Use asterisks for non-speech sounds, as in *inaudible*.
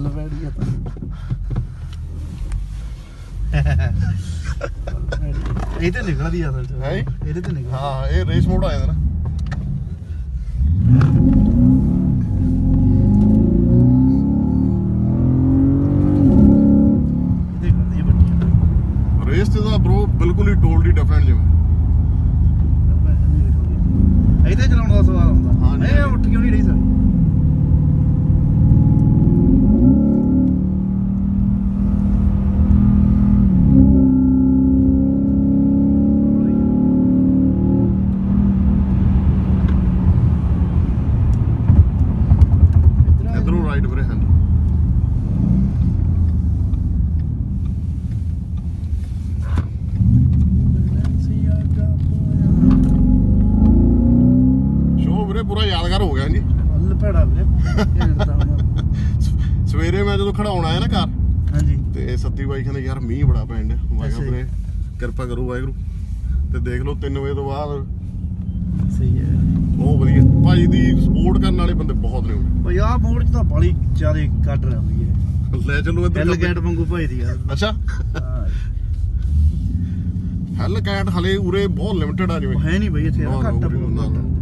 ਫੁੱਲ ਪੈਣੀ ਆ ਇਹ ਨਿਕਲਦੀ ਆ ਅਸਲ ਚ ਇਹਦੇ ਤੇ ਨਿਕਲ ਹਾਂ ਇਹ ਰੇਸ ਮੋਡ ਆ ਜਾਂਦਾ ਨਾ। ਇਹਦੇ ਕਰਦੀ ਬੱਟੀ ਰੇਸ ਤੇ ਦਾ ਬ్రో ਬਿਲਕੁਲ ਹੀ ਟੋਲਡੀ ਡਿਫਰੈਂਟ ਜਿਵੇਂ। ਇਹਦੇ ਚਲਾਉਣ ਇਧਰੋਂ ਰਾਈਟ ਵੀਰੇ ਸ਼ੋ ਵੀਰੇ ਪੂਰਾ ਯਾਦਗਾਰ ਹੋ ਗਿਆ ਜੀ। ਭੜਾ ਵੀਰੇ *laughs* ਸਵੇਰੇ ਮੈਂ ਜਦੋਂ ਖੜਾਉਣ ਆਇਆ ਨਾ ਘਰ ਹਾਂਜੀ। ਤੇ ਸੱਤੀ ਬਾਈ ਕਹਿੰਦੇ ਯਾਰ ਮੀਂਹ ਬੜਾ ਪੈਣ ਡਿਆ। ਮੈਂ ਕਿਹਾ। ਵੀਰੇ ਕਿਰਪਾ ਕਰੂ ਵਾਹਿਗੁਰੂ। ਤੇ ਦੇਖ ਲਓ 3 ਵਜੇ ਤੋਂ ਬਾਅਦ ਸਹੀ ਹੈ ਬਹੁਤ ਵਧੀਆ ਭਾਈ ਦੀ ਸਪੋਰਟ ਕਰਨ ਵਾਲੇ ਬੰਦੇ ਬਹੁਤ ਨੇ ਉਰੇ। ਬਈ ਆਹ ਮੋੜ ਚ ਤਾਂ ਬੜੀ ਜ਼ਿਆਦਾ ਕੱਢ ਰਿਹਾ ਵੀ ਹੈ ਲੈ ਚੱਲੋ ਇੱਧਰ ਐਲ ਗੇਟ ਵਾਂਗੂ ਭਾਈ ਦੀ ਆ ਅੱਛਾ ਹਾਂ। ਹੈਲ ਕੈਟ ਹਲੇ ਉਰੇ ਬਹੁਤ ਲਿਮਟਿਡ ਆ ਜਿਵੇਂ ਉਹ ਹੈ ਨਹੀਂ ਬਈ ਇੱਥੇ ਨਾ, ਨਾ, ਘੱਟ ਆ ਉਰੇ ਨਾ, ਨਾ।